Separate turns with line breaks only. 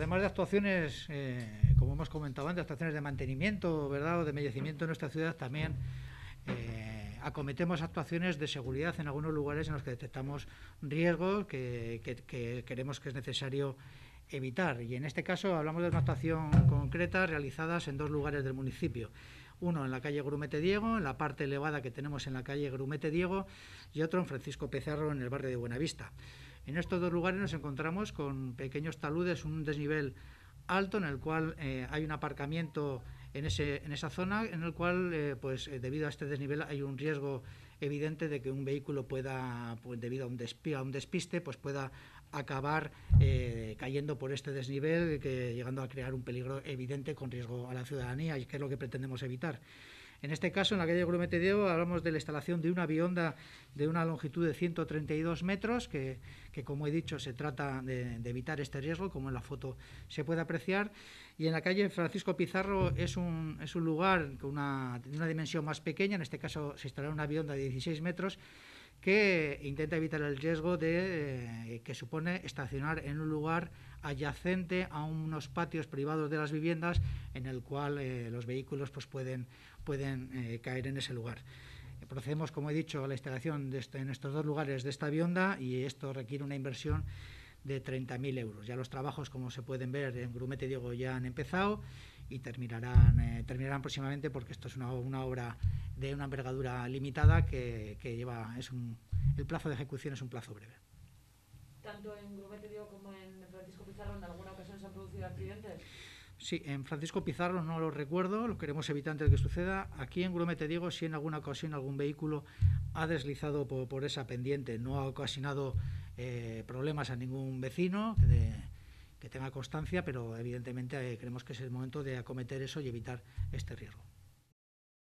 además de actuaciones, eh, como hemos comentado antes, actuaciones de mantenimiento, ¿verdad? O de embellecimiento en nuestra ciudad, también eh, acometemos actuaciones de seguridad en algunos lugares en los que detectamos riesgos que, que queremos que es necesario evitar. Y en este caso hablamos de una actuación concreta realizadas en dos lugares del municipio. Uno en la calle Grumete Diego, en la parte elevada que tenemos en la calle Grumete Diego, y otro en Francisco Pizarro, en el barrio de Buenavista. En estos dos lugares nos encontramos con pequeños taludes, un desnivel alto en el cual eh, hay un aparcamiento en, ese, en esa zona, en el cual, eh, pues eh, debido a este desnivel, hay un riesgo evidente de que un vehículo pueda, pues, debido a un, a un despiste, pues pueda acabar eh, cayendo por este desnivel, que, llegando a crear un peligro evidente con riesgo a la ciudadanía, y que es lo que pretendemos evitar. En este caso, en la calle Grumetedeo, hablamos de la instalación de una bionda de una longitud de 132 metros, que, como he dicho, se trata de, evitar este riesgo, como en la foto se puede apreciar. Y en la calle Francisco Pizarro es un, lugar con una, una dimensión más pequeña, en este caso se instalará una bionda de 16 metros, que intenta evitar el riesgo de, eh, que supone estacionar en un lugar adyacente a unos patios privados de las viviendas en el cual eh, los vehículos pues, pueden, pueden eh, caer en ese lugar. Procedemos, como he dicho, a la instalación de este, en estos dos lugares de esta vivienda y esto requiere una inversión de 30.000 euros. Ya los trabajos, como se pueden ver en Grumete Diego, ya han empezado y terminarán, terminarán próximamente porque esto es una, una, obra de una envergadura limitada que, que lleva es un, el plazo de ejecución es un plazo breve.
Tanto en Grumete Diego como en Francisco Pizarro, ¿en alguna ocasión se han producido accidentes?
Sí, en Francisco Pizarro no lo recuerdo, lo queremos evitar antes de que suceda. Aquí en Grumete Diego, si en alguna ocasión algún vehículo ha deslizado por, por esa pendiente, no ha ocasionado eh, problemas a ningún vecino, de, que tenga constancia, pero evidentemente eh, creemos que es el momento de acometer eso y evitar este riesgo.